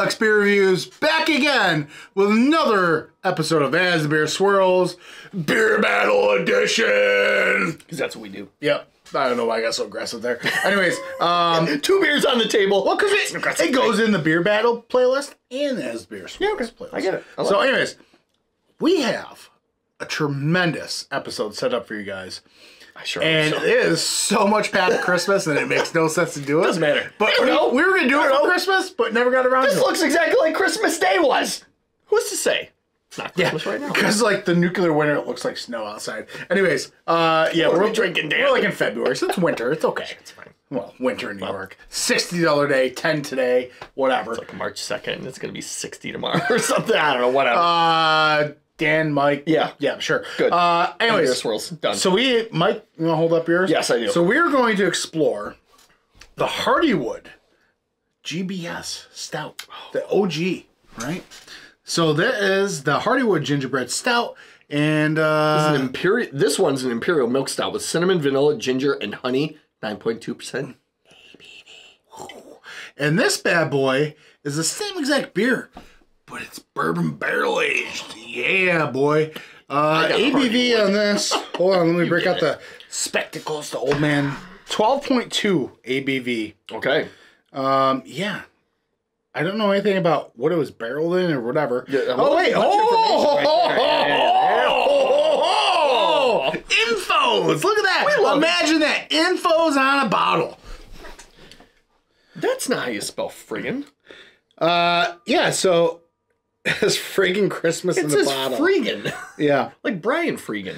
Alex Beer Reviews back again with another episode of As the Beer Swirls Beer Battle Edition. Because that's what we do. Yep. I don't know why I got so aggressive there. Anyways, um, Two beers on the table. well, because it, it goes in the Beer Battle playlist and As the Beer Swirls okay. playlist. I get it. I so, anyways, we have a tremendous episode set up for you guys. Sure And hope it is so much past Christmas, and it makes no sense to do it. Doesn't matter. But I we, were going to do it know. Christmas, but never got around This to it. This looks exactly like Christmas Day was. Who's to say? It's not Yeah, Christmas right now. because like the nuclear winter, it looks like snow outside. Anyways, uh, yeah, we're we drinking, Dan? We're like in February, so it's winter. It's okay. It's fine. Well, winter in New York. Sixty dollar day, ten today, whatever. It's like March 2nd. It's going to be 60 tomorrow or something. I don't know. Whatever. Uh, Dan, Mike. Yeah. yeah, sure. Good. Uh, anyways, swirls. Done. so we, Mike, you want to hold up yours? Yes, I do. So we're going to explore the Hardywood GBS Stout, the OG, right? So that is the Hardywood Gingerbread Stout, and uh, An imperial. This one's an imperial milk stout with cinnamon, vanilla, ginger, and honey. 9.2%. and this bad boy is the same exact beer, but it's bourbon barrel aged. Yeah, boy. Uh, ABV on this. Hold on, let me break out the spectacles. The old man. Twelve point two ABV. Okay. Um, yeah. I don't know anything about what it was barreled in or whatever. Yeah, oh wait! Oh, right oh, infos! Look at that! it. Imagine that infos on a bottle. That's not how you spell friggin'. Uh, yeah. So it's friggin' Christmas It in the bottle. friggin'. Yeah. like Brian Freegan.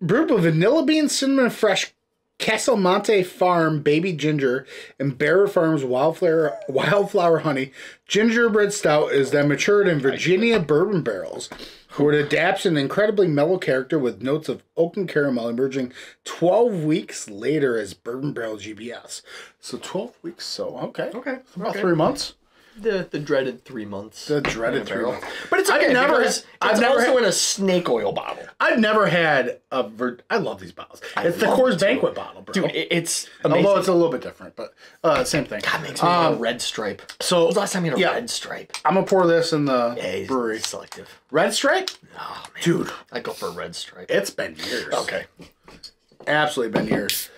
Brewed with vanilla bean, cinnamon fresh, Casselmonte Farm baby ginger, and Bearer Farms wildflower wildflower honey. Gingerbread stout is then matured in Virginia bourbon barrels, where it adapts an incredibly mellow character with notes of oak and caramel emerging 12 weeks later as bourbon barrel GBS. So 12 weeks, so okay. Okay, About okay. three months. The the dreaded three months. The dreaded three months. But it's I've okay never- because I've it's never also had- in a snake oil bottle. I've never had a. Vir- I love these bottles. it's the Coors it. Banquet bottle, bro. Dude, it, it's amazing. Although it's a little bit different, but uh, same thing. that makes me want a red stripe. So the last time you had a yeah. red stripe? I'm gonna pour this in the Hey, brewery. selective. Red Stripe, Oh man, dude. I go for a red stripe. It's been years. Okay. absolutely been years.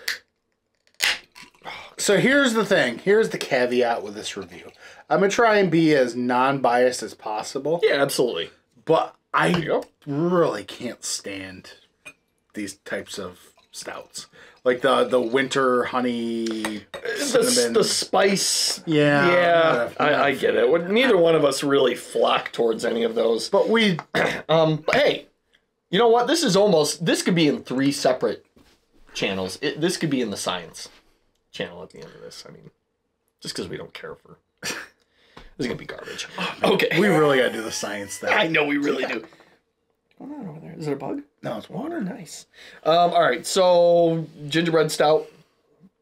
So here's the thing. Here's the caveat with this review. I'm gonna try and be as non-biased as possible, Yeah, absolutely. but I really can't stand these types of stouts, like the the winter honey The, cinnamon. the spice. Yeah, Yeah, I, I get it. Well, Neither one of us really flock towards any of those. but we Um, hey, you know what? This is almost. This could be in three separate channels. It, this could be in the science channel at the end of this. I mean, just because we don't care for. This is gonna be garbage. okay. we really gotta do the science thing. I know we really do. What's going on over there? Is it a bug? no, it's water. Water, nice. Um, all right, so gingerbread stout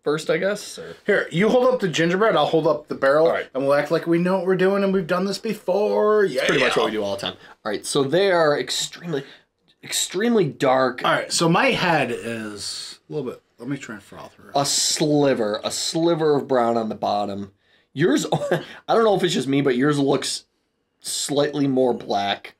first, I guess. Or... Here, you hold up the gingerbread, I'll hold up the barrel, All right. and we'll act like we know what we're doing and we've done this before. Yeah. Pretty much what we do all the time. All right, so they are extremely, extremely dark. All right, so my head is a little bit. Let me try and froth through. a sliver, a sliver of brown on the bottom. Yours, I don't know if it's just me, but yours looks slightly more black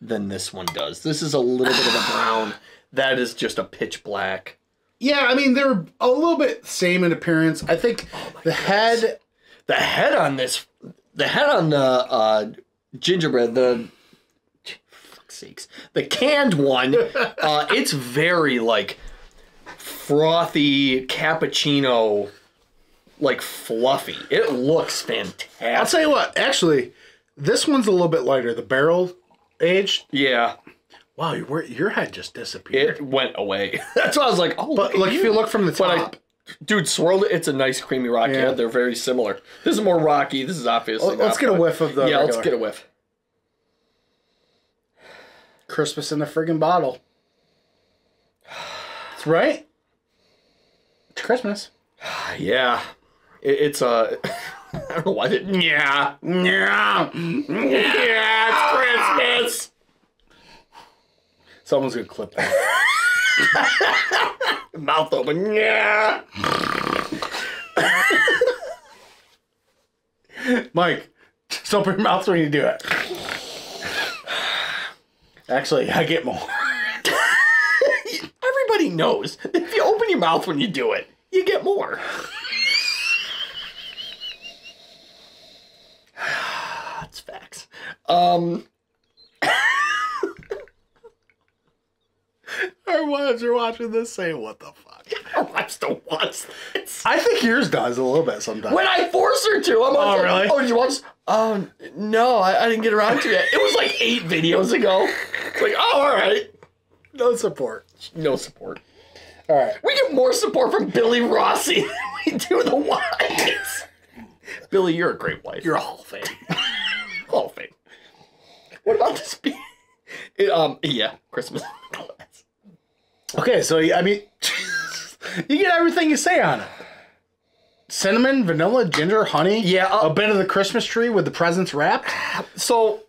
than this one does. This is a little bit of a brown. That is just a pitch black. Yeah, I mean they're a little bit same in appearance. I think Oh the head. The head on this, the head on the uh, gingerbread, the fuck's sakes, the canned one, uh, it's very like frothy cappuccino, like fluffy. It looks fantastic. I'll tell you what. Actually, this one's a little bit lighter. The barrel aged. Yeah, Wow, your your head just disappeared. it went away. That's why I was like, oh, but look like at if you look from the But I- top, dude, swirled it. It's a nice creamy rocky Yeah. head. They're very similar. This is more rocky. This is obviously. let's not, get a whiff of the. Yeah, let's get a whiff. Christmas in the friggin' bottle. That's right. It's Christmas. Yeah, it, it's uh, a. I don't know why. Yeah, Yeah. yeah, it's Christmas. Someone's gonna clip that. Mouth open. Yeah. Mike, So open your mouth when you do it. Actually, I get more. Everybody knows if you open your mouth when you do it, you get more. That's facts. Um, Our wives are watching this saying, what the fuck? our wives don't watch this. I think yours does a little bit sometimes. When I force her to, I'm Oh, like, really? Oh, did you watch? Oh, no, I, I didn't get around to it. It was like eight videos ago. It's like, oh, all right. No support. No support. All right. We get more support from Billy Rossi than we do the wives. Billy, you're a great wife. You're a Hall of Fame. Hall of Fame. What about this? Be- it, um, yeah, Christmas. Okay, so I mean, you get everything you say on it. Cinnamon, vanilla, ginger, honey. Yeah, uh, a bit of the Christmas tree with the presents wrapped. so,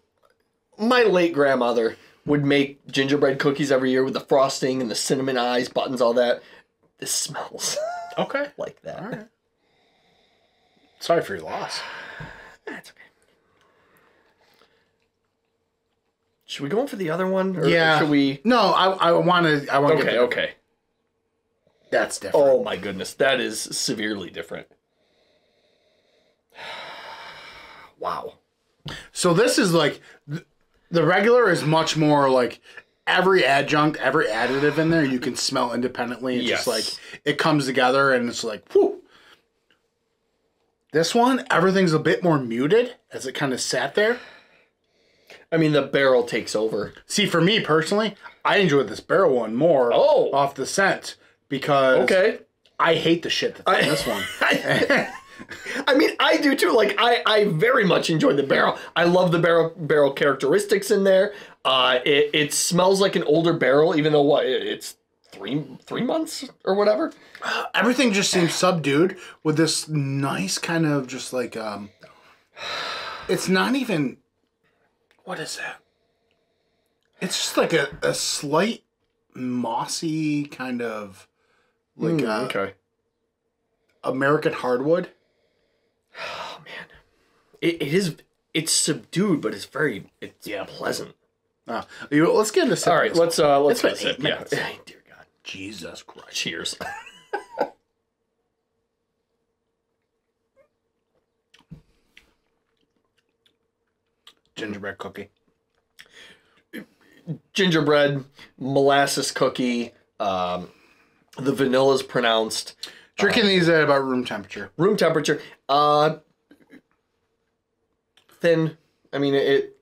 my late grandmother would make gingerbread cookies every year with the frosting and the cinnamon eyes, buttons, all that. This smells Okay. like that. Right. Sorry for your loss. That's okay. Should we go in for the other one? Or Yeah. Should we? No, I I want to. I want to. Okay, okay. That's different. Oh my goodness, that is severely different. Wow. So this is like the regular is much more like every adjunct, every additive in there you can smell independently. It's just Yes. like it comes together and it's like whoo. This one, everything's a bit more muted as it kind of sat there. I mean, the barrel takes over. See, for me personally, I enjoy this barrel one more Oh. off the scent because Okay. I hate the shit that's in I- this one. I mean, I do too. Like, I, I very much enjoy the barrel. I love the barrel barrel characteristics in there. Uh, it, it smells like an older barrel, even though what it's three three months or whatever. Everything just seems subdued with this nice kind of just like um it's not even what is that? It's just like a, a slight mossy kind of like uh, okay. American hardwood. Oh man, it, it is. It's subdued, but it's very. It's Yeah. pleasant. Uh, let's get into All right, let's uh let's It's been get eight it. Yeah. minutes. Ay, Dear God. Jesus Christ. Cheers. Gingerbread cookie. Gingerbread, molasses cookie. Um, the is pronounced. Drinking these at about room temperature. Room temperature. Uh, thin. I mean, it.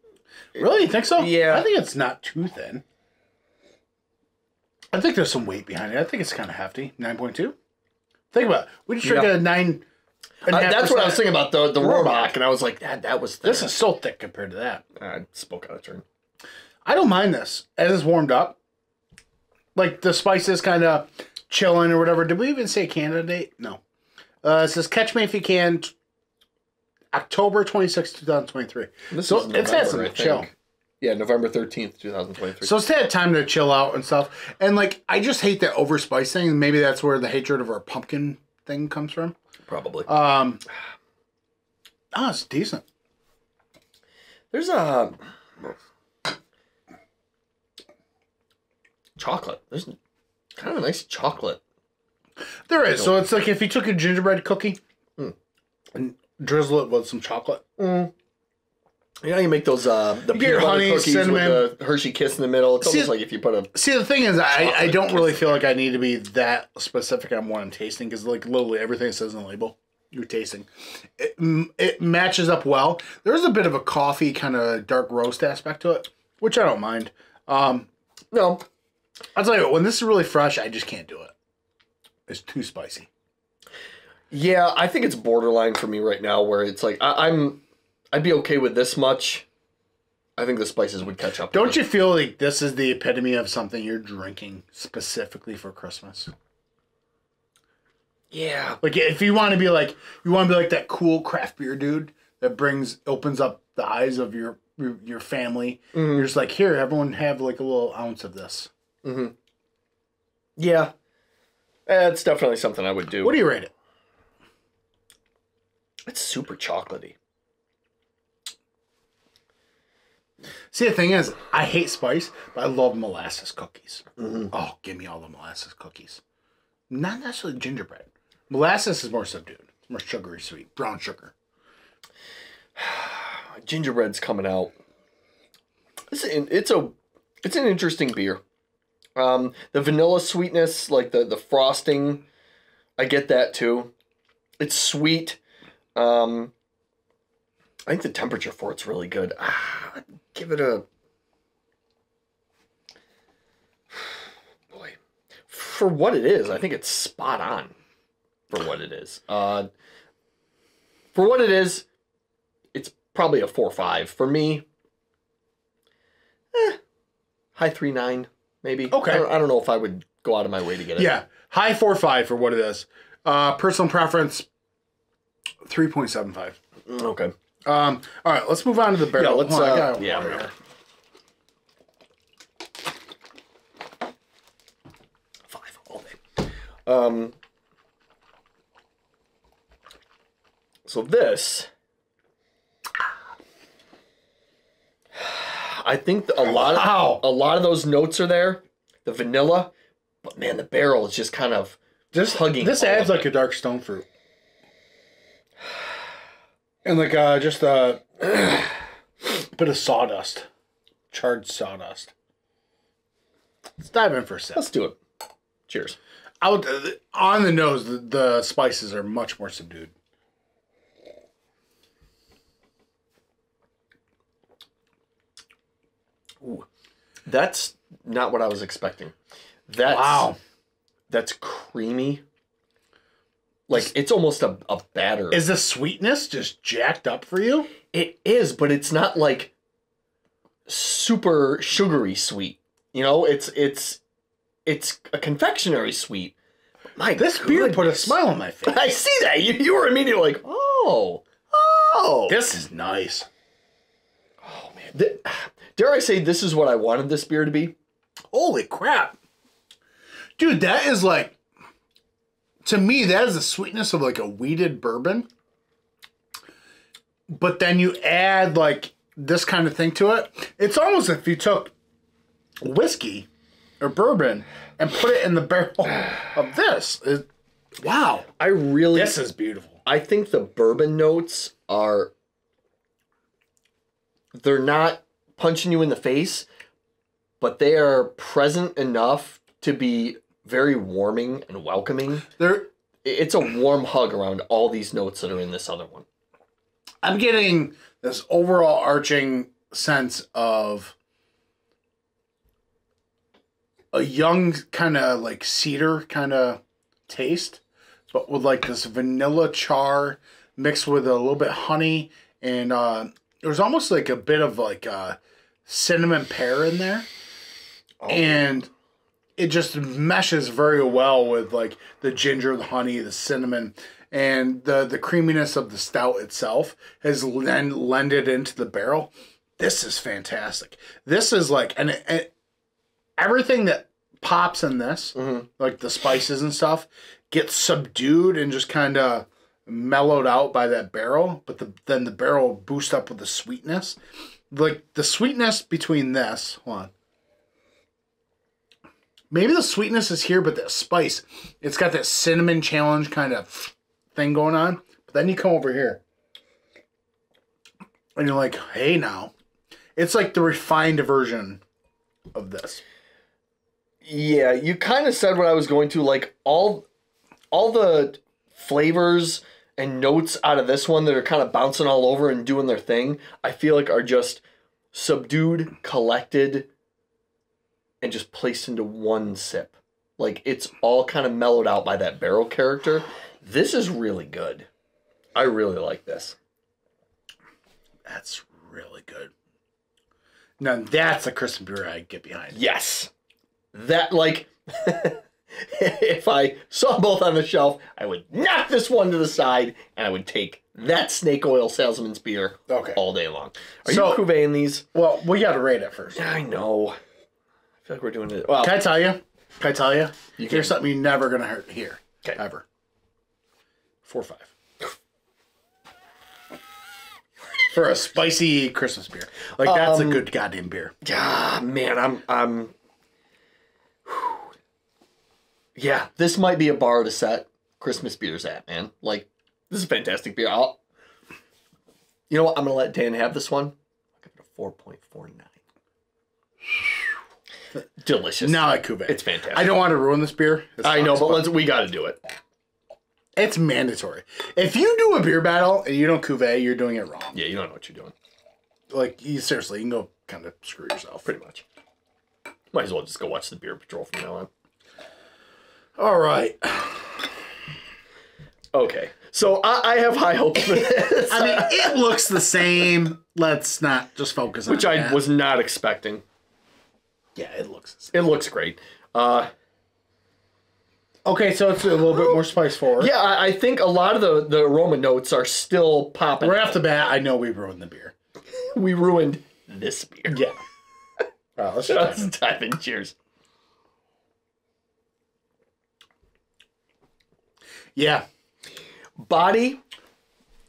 Really? You think so? Yeah. I think it's not too thin. I think there's some weight behind it. I think it's kind of hefty. 9.2. Think about it. We just drank Yeah. a 9. And Uh, that's what I was thinking about the the Rohrbach. And I was like, that that was thin. This is so thick compared to that. I spoke out of turn. I don't mind this as it's warmed up. Like the spices kind of chilling or whatever. Did we even say Canada date? No. Uh, it says catch me if you can. t- October 26, 2023. This So it's had some chill. Yeah, November thirteenth, two thousand twenty-three. So it's had time to chill out and stuff. And like, I just hate that overspice thing. Maybe that's where the hatred of our pumpkin thing comes from. Probably. Um, oh, it's decent. There's a chocolate. There's kind of a nice chocolate. There is. So it's like if you took a gingerbread cookie Hmm. and drizzle it with some chocolate. You know, you make those uh, the peanut butter honey, cookies cinnamon. with the Hershey Kiss in the middle. It's See- almost like if you put a See, the thing is, I, I don't really feel like I need to be that specific on what I'm tasting because, like, literally everything it says on the label, you're tasting. It, it matches up well. There's a bit of a coffee kind of dark roast aspect to it, which I don't mind. Um, no. I'll tell you what, when this is really fresh, I just can't do it. It's too spicy. Yeah, I think it's borderline for me right now, where it's like I, I'm, I'd be okay with this much. I think the spices would catch up. Don't you feel like this is the epitome of something you're drinking specifically for Christmas? Yeah. Like if you want to be like you want to be like that cool craft beer dude that brings opens up the eyes of your your, family. You're just like here, everyone have like a little ounce of this. Mm-hmm. Yeah. That's definitely something I would do. What do you rate it? It's super chocolatey. See, the thing is, I hate spice, but I love molasses cookies. Mm-hmm. Oh, give me all the molasses cookies. Not necessarily gingerbread. Molasses is more subdued, more sugary sweet, brown sugar. gingerbread's coming out. It's an, it's a it's an interesting beer. Um, the vanilla sweetness, like the the frosting, I get that too. It's sweet. Um, I think the temperature for it's really good. Ah, give it a boy for what it is. I think it's spot on for what it is. Uh, for what it is, it's probably a four five for me. Eh, high three nine maybe. Okay. I don't, I don't know if I would go out of my way to get it. Yeah, high four five for what it is. Uh, personal preference, three point seven five. Mm, Okay. Um, all right, let's move on to the barrel. Yeah. Let's. Hold on, I Uh, got yeah. water we here. are. Five all day. Um. So this. I think a lot of Wow. a lot of those notes are there, the vanilla, but man, the barrel is just kind of just hugging This all adds of like a dark stone fruit, and like uh, just a bit of sawdust, charred sawdust. Let's dive in for a sec. Let's do it. Cheers. I would uh, on the nose. The, the spices are much more subdued. Ooh. That's not what I was expecting. That's Wow. That's creamy. Like it's almost a, a batter. Is the sweetness just jacked up for you? It is, but it's not like super sugary sweet. You know, it's it's it's a confectionery sweet. My This beer put a smile on my face. I see that. You, you were immediately like, oh, oh. This is nice. oh man. Th- dare I say this is what I wanted this beer to be? Holy crap. Dude, that is like to me, that is the sweetness of like a weeded bourbon. But then you add like this kind of thing to it. It's almost if you took whiskey or bourbon and put it in the barrel of this. It- wow. I really This is beautiful. I think the bourbon notes are they're not punching you in the face, but they are present enough to be very warming and welcoming. There It's a warm hug around all these notes that are in this other one. I'm getting this overall arching sense of a young kind of like cedar kind of taste, but with like this vanilla char mixed with a little bit honey and uh, there's almost like a bit of like uh, cinnamon pear in there, and it just meshes very well with like the ginger, the honey, the cinnamon, and the the creaminess of the stout itself has then lended into the barrel. This is fantastic. This is like and, and everything that pops in this, mm-hmm. like the spices and stuff, gets subdued and just kind of mellowed out by that barrel. But the, then the barrel boosts up with the sweetness, like the sweetness between this. Hold on. Maybe the sweetness is here, but the spice, it's got that cinnamon challenge kind of thing going on. But then you come over here, and you're like, hey, now, it's like the refined version of this. Yeah, you kind of said what I was going to like all all the flavors and notes out of this one that are kind of bouncing all over and doing their thing, I feel like are just subdued, collected and just placed into one sip. Like it's all kind of mellowed out by that barrel character. This is really good. I really like this. That's really good. Now that's a Christmas beer I get behind. Yes. That like if I saw both on the shelf, I would knock this one to the side and I would take that snake oil salesman's beer Okay. all day long. Are So- you cuvee these? Well, we got to rate it first. I know. Feel like we're doing it. Well, Can I tell you? Can I tell you? You Here's can. something you're never gonna hear, hear Okay. ever. Four five. for a spicy Christmas beer. Like that's Um, a good goddamn beer. Yeah, man, I'm I'm. Yeah, this might be a bar to set Christmas beers at, man. Like, this is a fantastic beer. I'll, you know what? I'm gonna let Dan have this one. I'll give it a four point four nine. Delicious. Now I cuvee. it's fantastic. I don't want to ruin this beer. It I know, but let's we got to do it. it's mandatory. If you do a beer battle and you don't cuvee, you're doing it wrong. Yeah, you don't know what you're doing. Like you seriously, you can go kind of screw yourself. Pretty much. Might as well just go watch the Beer Patrol from now on. All right. Okay, so I, I have high hopes for this. I mean, it looks the same. Let's not just focus on which I that. was not expecting. Yeah, it looks. It looks great. Uh, Okay, so it's a little bit more spice forward. yeah, I, I think a lot of the, the aroma notes are still popping. Right off the bat, I know we ruined the beer. We ruined this beer. Yeah. All right, let's Let's dive in. dive in. Cheers. Yeah. Body,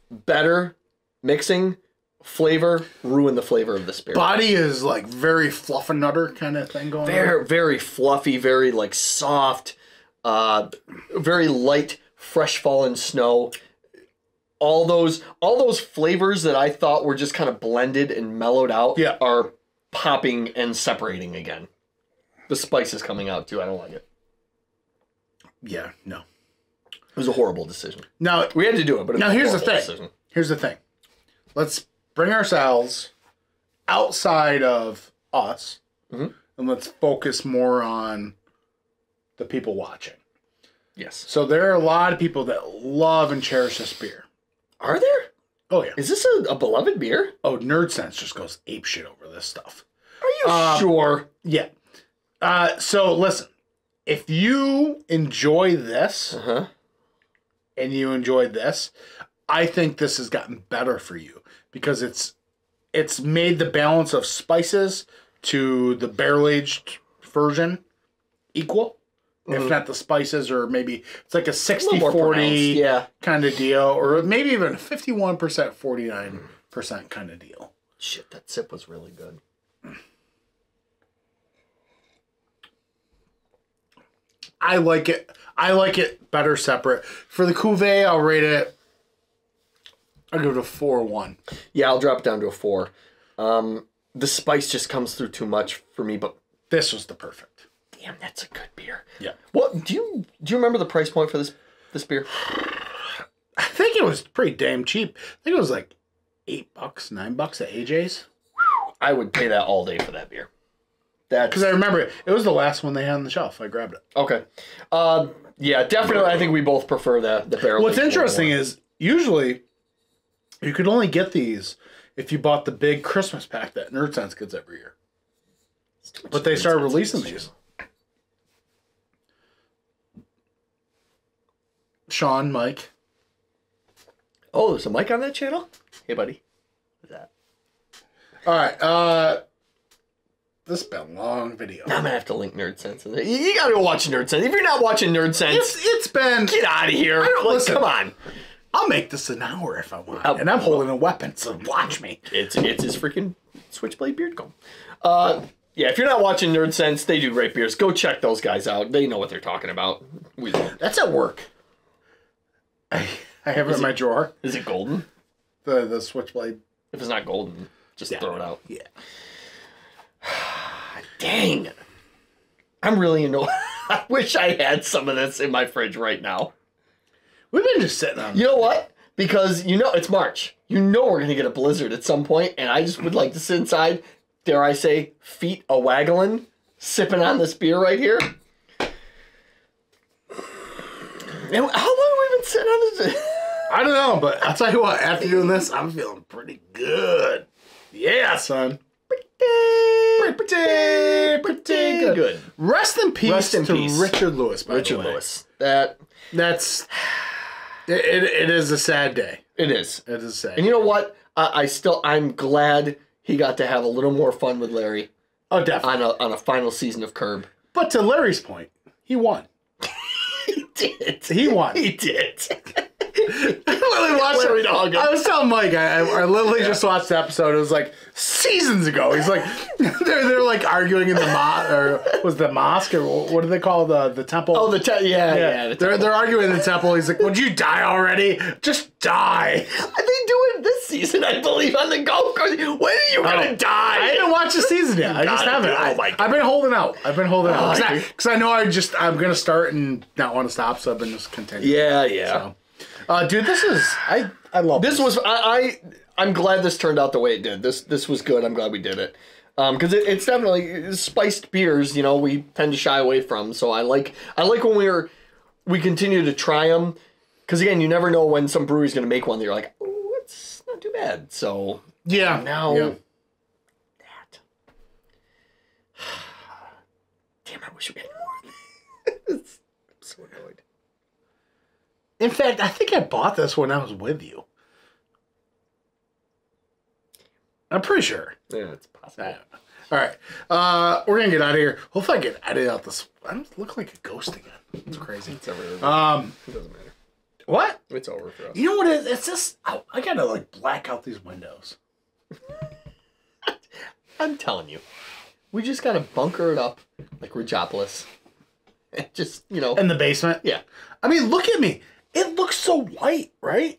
better, mixing, flavor, ruin the flavor of the spirit. Body is like very fluff and nutter kind of thing going on. very very fluffy, very like soft, uh, very light, fresh fallen snow. All those all those flavors that I thought were just kind of blended and mellowed out Yeah. are popping and separating again. The spice is coming out too. I don't like it. Yeah, no. It was a horrible decision. Now, We had to do it, but it Now, was a here's the thing. Decision. here's the thing. Let's bring ourselves outside of us Mhm. and let's focus more on the people watching. Yes. So there are a lot of people that love and cherish this beer. Are there? Oh yeah. Is this a, a beloved beer? Oh, Nerd Sense just goes ape shit over this stuff. Are you Um, sure? Yeah. Uh, so listen, if you enjoy this Uh huh. and you enjoyed this, I think this has gotten better for you because it's it's made the balance of spices to the barrel aged version equal. If mm-hmm. not the spices or maybe it's like a 60 more 40 yeah. kind of deal or maybe even 51% 49% kind of deal. Shit, that sip was really good. I like it. I like it better separate. For the cuvee, I'll rate it. I'll give it a four one. Yeah, I'll drop it down to a four. Um, the spice just comes through too much for me, but This was the perfect. damn, that's a good beer. Yeah, What do you do? You remember the price point for this this beer? I think it was pretty damn cheap. I think it was like eight bucks, nine bucks at AJ's. I would pay that all day for that beer. That's Because I remember it. It was the last one they had on the shelf. I grabbed it. okay. Uh, yeah, definitely. I think we both prefer the the barrel. What's interesting is usually you could only get these if you bought the big Christmas pack that Nerd Sense gets every year. It's too much But they started releasing these. Sean, Mike. Oh, there's a mic on that channel. Hey, buddy. What's that? All right. Uh, this has been a long video. I'm gonna have to link Nerd Sense in there. You, you gotta go watch Nerd Sense. If you're not watching Nerd Sense, It's it's been. get out of here. don't- Like, listen. come on. I'll make this an hour if I want, Oh. and I'm holding a weapon, so watch me. It's it's his freaking switchblade beard comb. Uh, yeah, if you're not watching Nerd Sense, they do great beers. Go check those guys out. They know what they're talking about. We. That's at work. I, I have it in my drawer. Is it golden? The the switchblade. If it's not golden, just throw it out. Yeah. Dang. I'm really annoyed. I wish I had some of this in my fridge right now. We've been just sitting on. You know what? Because you know it's March. You know we're gonna get a blizzard at some point, and I just would like to sit inside, dare I say, feet a waggling, sipping on this beer right here. And how long have we been sitting on this? I don't know, but I'll tell you what. After doing this, I'm feeling pretty good. Yeah, son. Pretty, pretty, pretty good. good. Rest in peace Rest in to peace. Richard Lewis. By Richard the way. Lewis. That That's. It, it, it is a sad day. it is. It is sad. And you know what? I, I still I'm glad he got to have a little more fun with Larry oh, definitely. on a on a final season of Curb. But to Larry's point, he won. He did. He won. He did. literally watched to hug. I was telling Mike, I, I literally just watched the episode. It was like seasons ago. He's like, they're they're like arguing in the mosque, or was the mosque, or what do they call the the temple? Oh, the te- yeah, yeah. yeah. the they're they're arguing in the temple. He's like, "Would you die already? Just die." They do it this season, I believe, on the golf course. When are you gonna Oh. die? I didn't watch the season yet. I just haven't. Oh my God. I've been holding out. I've been holding out Oh, because I, I know I just I'm gonna start and not want to stop, so I've been just continuing. Yeah, yeah. So, uh, dude, this is I I love This was I, I I'm glad this turned out the way it did. This this was good. I'm glad we did it. Um, because it, it's definitely spiced beers. You know, we tend to shy away from. So I like I like when we're we continue to try them. Because again, you never know when some brewery's gonna make one that you're like, oh, it's not too bad. So yeah. now yeah. that. Damn, I wish we had more. I'm so annoyed. In fact, I think I bought this when I was with you. I'm pretty sure. Yeah, it's possible. I don't know. All right, uh, we're gonna get out of here. Hopefully, I get edit out this. I don't look like a ghost again. It's crazy. It's over. Um, it doesn't matter. what? It's over for us. You know what? It, it's just I, I gotta like black out these windows. I'm telling you, we just gotta bunker it up like Rajopolis. And just you know, In the basement. yeah, I mean, look at me. It looks so white, right?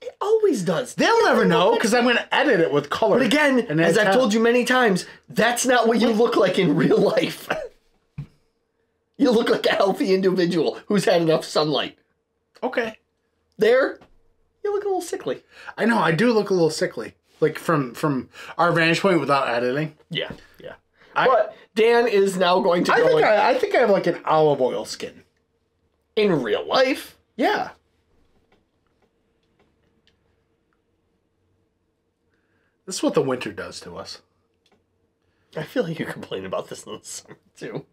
it always does. They'll never know because I'm gonna edit it with color. But again, And as I've told you many times, that's not what you look like in real life. you look like a healthy individual who's had enough sunlight. Okay. There, you look a little sickly. I know. I do look a little sickly, like from from our vantage point without editing. Yeah, yeah. I- but Dan is now going to I go think in, I, I think I have like an olive oil skin. in real life. Yeah. This is what the winter does to us. I feel like you complain about this in the summer too.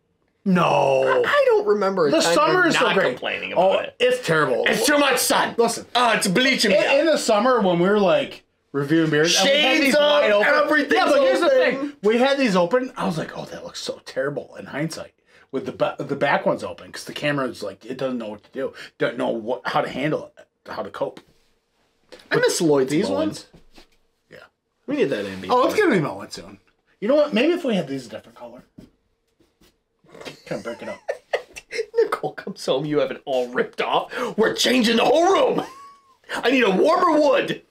No. I don't remember a The time summer is so not great. complaining about oh, it. it's terrible. It's too much sun. Listen, Oh, it's bleaching me in, out. in the summer when we were like reviewing beers, and we had Shades these up, wide open. everything's Yeah, but here's the open. thing: we had these open. I was like, oh, that looks so terrible in hindsight. With the ba- the back ones open because the camera's like it doesn't know what to do, don't know what how to handle it, how to cope. I miss Lloyd's These Mullins. ones, yeah. We need that ambient. Oh, it's gonna be Mullen soon. You know what? Maybe if we had these a different color, kind of break it up. Nicole comes home, you have it all ripped off. We're changing the whole room. I need a warmer wood.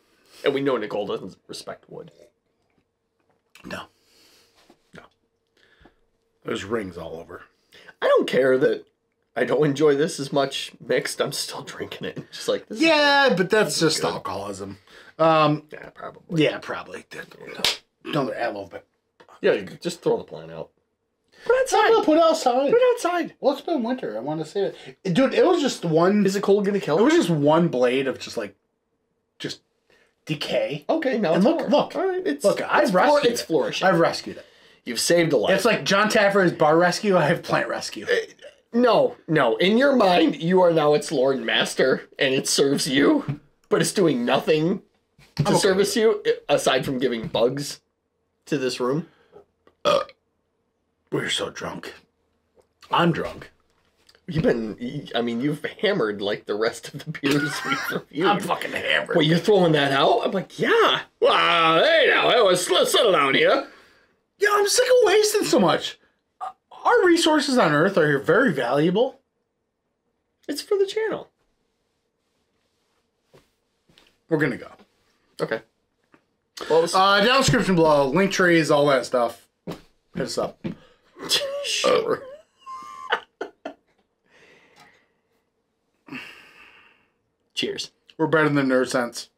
And we know Nicole doesn't respect wood. No, no. There's rings all over. I don't care that I don't enjoy this as much mixed. I'm still drinking it. Just like this. is- Yeah, but that's just alcoholism. Um, yeah, probably. yeah, probably. Don't add a little bit. Yeah, you could just throw the plant out. Put it outside. put it outside. Put it outside. Well, it's been winter. I want to say it, dude. It was just one. Is it cold gonna kill It it? was just one blade of just like, just decay. Okay, now And it's look, more. look, All right, it's Look, I've flour- rescued It's flourishing. I've rescued it. You've saved a life. It's like Jon Taffer is bar rescue. I have plant rescue. Uh, no, no. In your mind, you are now its Lord and Master, and it serves you, but it's doing nothing to okay service you aside from giving bugs to this room. Uh, we're so drunk. I'm drunk. You've been, I mean, you've hammered like the rest of the beers we've reviewed. I'm fucking hammered. Wait, you're throwing that out? I'm like, yeah. Wow, hey now, hey, let's, let's settle down here. Yeah, I'm sick of wasting so much. Our resources on Earth are here very valuable. It's for the channel. We're gonna go. Okay. Well, it's- Uh, down description below, link trees, all that stuff. Hit us up. sure. Cheers. We're better than Nerd Sense.